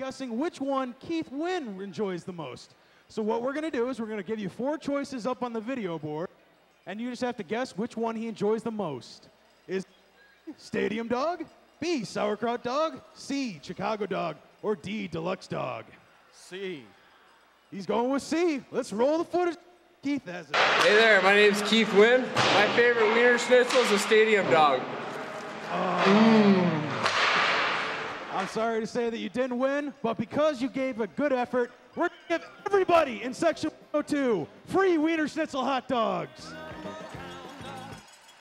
guessing which one Keith Wynn enjoys the most. So what we're gonna do is we're gonna give you four choices up on the video board, and you just have to guess which one he enjoys the most. Is Stadium Dog, B Sauerkraut Dog, C Chicago Dog, or D Deluxe Dog? C. He's going with C. Let's roll the footage. Keith has it. Hey there, my name's Keith Wynn. My favorite Wienerschnitzel is a stadium dog. Ah. Mmm. I'm sorry to say that you didn't win, but because you gave a good effort, we're going to give everybody in section 102 free Wienerschnitzel hot dogs.